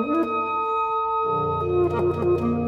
Thank you.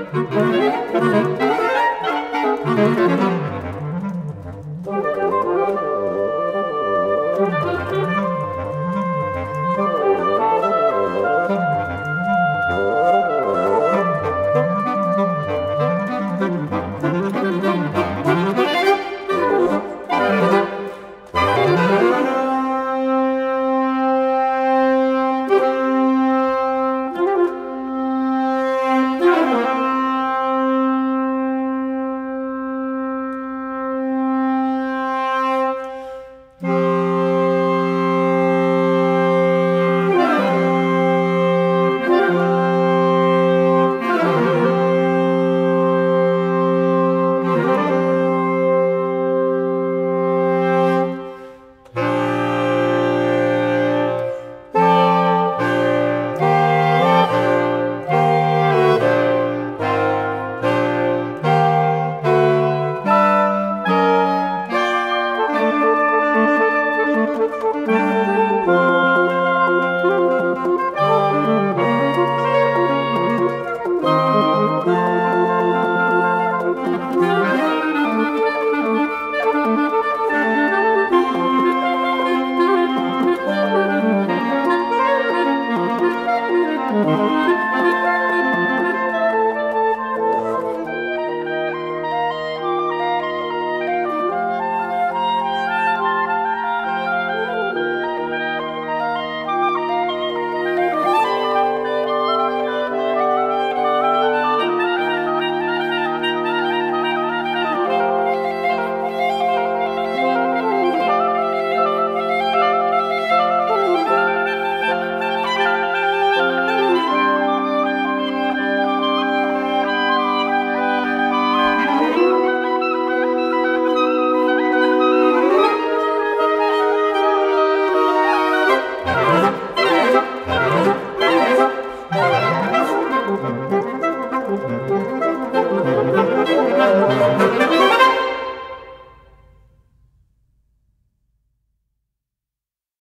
Música